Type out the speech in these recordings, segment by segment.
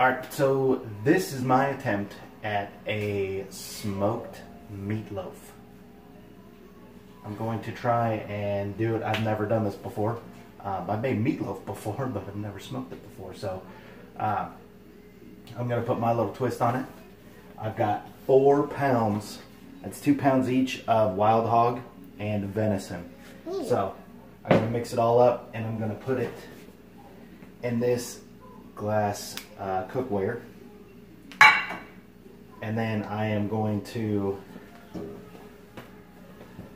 Alright, so this is my attempt at a smoked meatloaf. I'm going to try and do it. I've never done this before. Um, I've made meatloaf before, but I've never smoked it before. So uh, I'm going to put my little twist on it. I've got four pounds, that's two pounds each of wild hog and venison. So I'm going to mix it all up and I'm going to put it in this glass uh, cookware. And then I am going to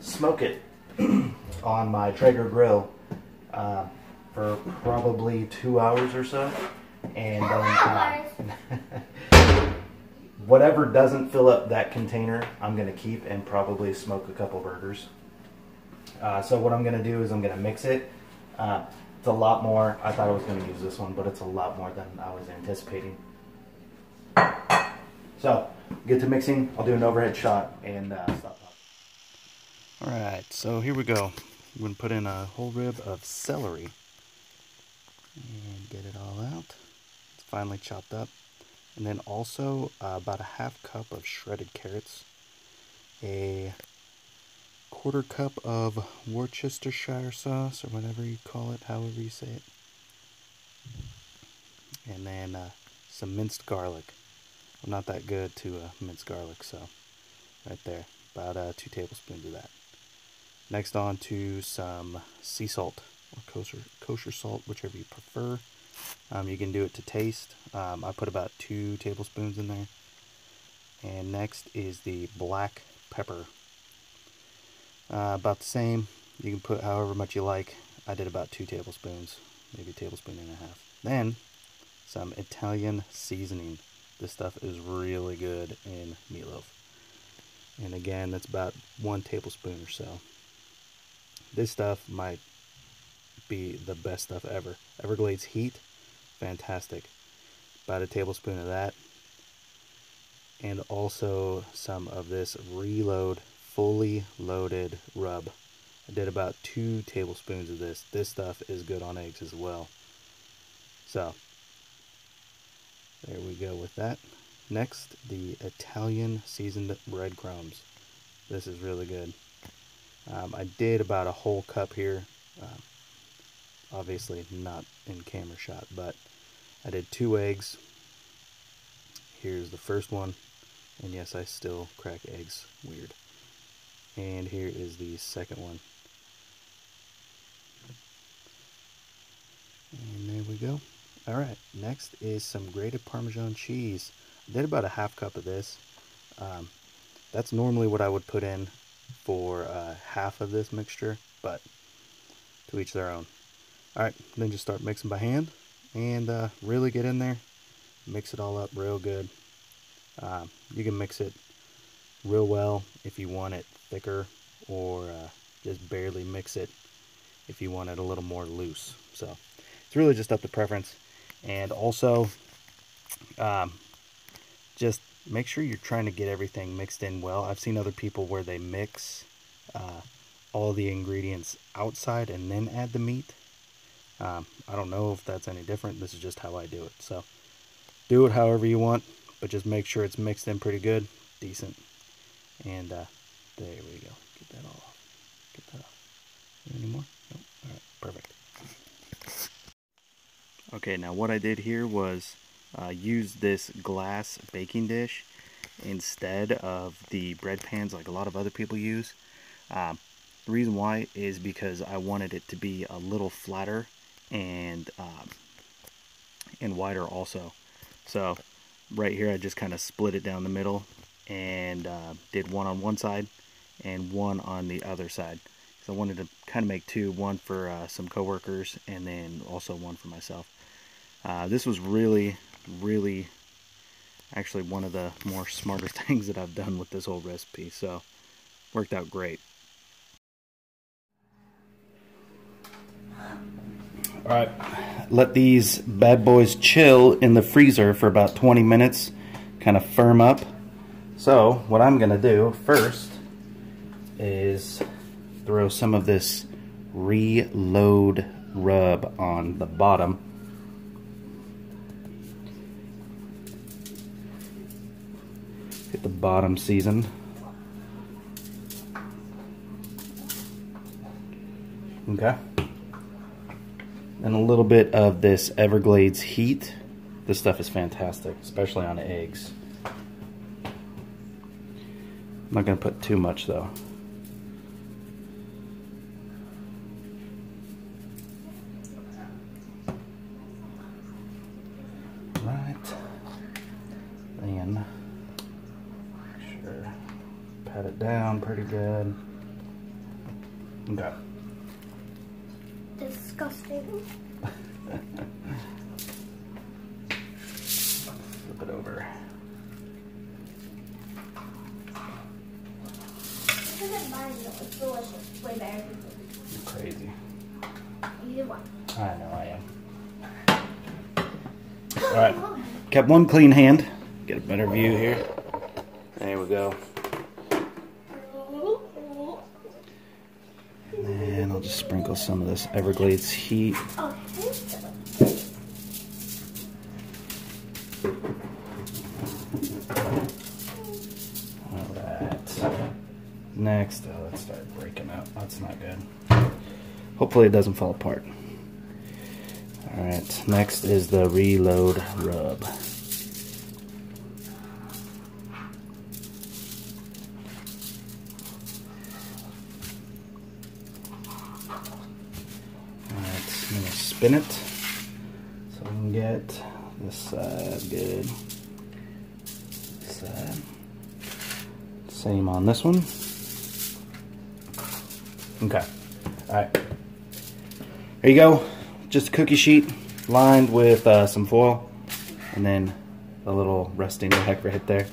smoke it on my Traeger grill uh, for probably two hours or so. And then uh, whatever doesn't fill up that container, I'm going to keep and probably smoke a couple burgers. Uh, so what I'm going to do is I'm going to mix it. Uh, it's a lot more. I thought I was going to use this one, but it's a lot more than I was anticipating. So, get to mixing. I'll do an overhead shot and uh, stop. Alright, so here we go. I'm going to put in a whole rib of celery and get it all out. It's finely chopped up. And then also uh, about a half cup of shredded carrots, a quarter cup of Worcestershire sauce, or whatever you call it, however you say it. And then uh, some minced garlic. I'm not that good to uh, mince garlic, so right there, about uh, two tablespoons of that. Next on to some sea salt or kosher, kosher salt, whichever you prefer. Um, you can do it to taste. Um, I put about two tablespoons in there. And next is the black pepper. Uh, about the same. You can put however much you like. I did about two tablespoons, maybe a tablespoon and a half. Then some Italian seasoning. This stuff is really good in meatloaf. And again, that's about one tablespoon or so. This stuff might be the best stuff ever. Everglades heat, fantastic. About a tablespoon of that. And also some of this reload fully loaded rub. I did about two tablespoons of this. This stuff is good on eggs as well. So, there we go with that. Next, the Italian seasoned breadcrumbs. This is really good. Um, I did about a whole cup here. Um, obviously not in camera shot, but I did two eggs. Here's the first one. And yes, I still crack eggs. Weird. And here is the second one. And there we go. Alright, next is some grated Parmesan cheese. I did about a half cup of this. Um, that's normally what I would put in for uh, half of this mixture, but to each their own. Alright, then just start mixing by hand and uh, really get in there. Mix it all up real good. Um, you can mix it real well if you want it thicker or uh, just barely mix it if you want it a little more loose. So it's really just up to preference. And also, um, just make sure you're trying to get everything mixed in well. I've seen other people where they mix uh, all the ingredients outside and then add the meat. Um, I don't know if that's any different. This is just how I do it. So do it however you want, but just make sure it's mixed in pretty good, decent. And uh, there we go. Get that all off. Get that off. Any more? Nope. All right, perfect. Okay, now what I did here was uh, use this glass baking dish instead of the bread pans like a lot of other people use. Um, the reason why is because I wanted it to be a little flatter and um, and wider also. So right here I just kind of split it down the middle and uh, did one on one side and one on the other side. So I wanted to kind of make two, one for uh, some coworkers and then also one for myself. Uh, this was really, really actually one of the more smarter things that I've done with this whole recipe. So worked out great. All right, let these bad boys chill in the freezer for about 20 minutes, kind of firm up. So what I'm gonna do first is throw some of this reload rub on the bottom. Get the bottom seasoned. Okay. And a little bit of this Everglades heat. This stuff is fantastic, especially on eggs. I'm not going to put too much though. Right. And sure pat it down pretty good. Okay. Disgusting. Flip it over. This isn't mine though. It's delicious. Way better. You're crazy. One. I know I am. Alright. Kept one clean hand. Get a better view here. There we go. And I'll just sprinkle some of this Everglades heat. Oh, Alright. Next, oh, let's start breaking up. That's not good. Hopefully it doesn't fall apart. Alright, next is the reload rub. Alright, I'm gonna spin it so we can get this side good. This side. Same on this one. Okay. Alright. There you go. Just a cookie sheet lined with uh, some foil and then a little resting heck hit there.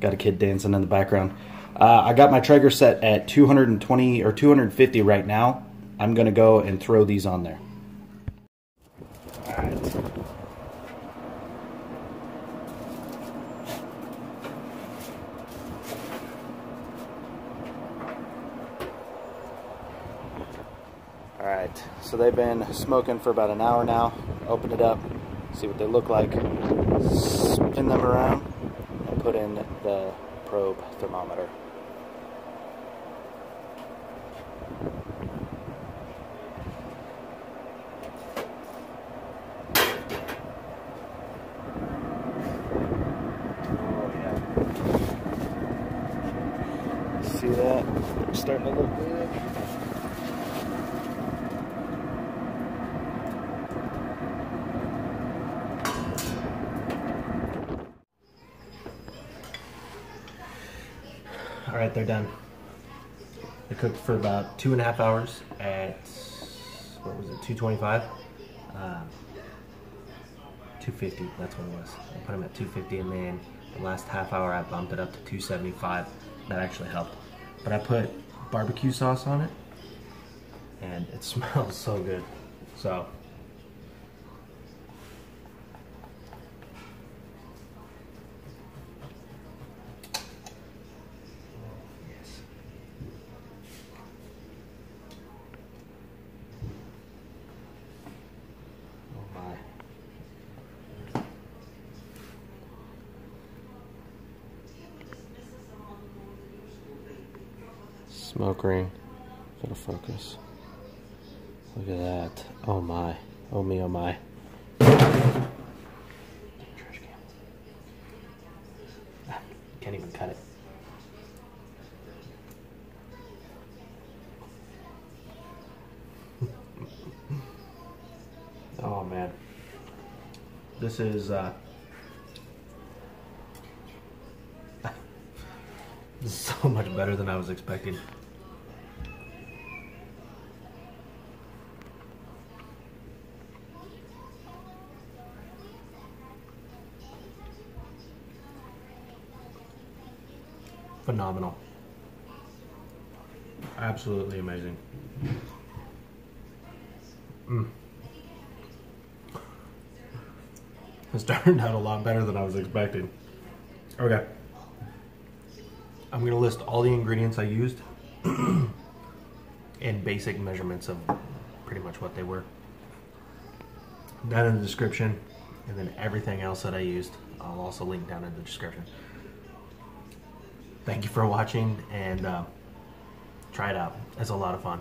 Got a kid dancing in the background. Uh, I got my Traeger set at 220 or 250 right now. I'm going to go and throw these on there. Alright. Alright, so they've been smoking for about an hour now. Open it up, see what they look like, spin them around, and put in the probe thermometer. Oh, yeah. See that? Starting to look good. All right, they're done. They cooked for about two and a half hours at what was it, 225? Uh, 250. That's what it was. I put them at 250, and then the last half hour I bumped it up to 275. That actually helped. But I put barbecue sauce on it, and it smells so good. So. Yes. Oh my. Smoke ring. Gotta focus. Look at that. Oh my. Oh me, oh my. Ah, Can't even cut it. oh man. This is uh so much better than I was expecting. Phenomenal. Absolutely amazing. Mm. This turned out a lot better than I was expecting. Okay. I'm going to list all the ingredients I used and basic measurements of pretty much what they were. Down in the description, and then everything else that I used, I'll also link down in the description. Thank you for watching and uh, try it out. It's a lot of fun.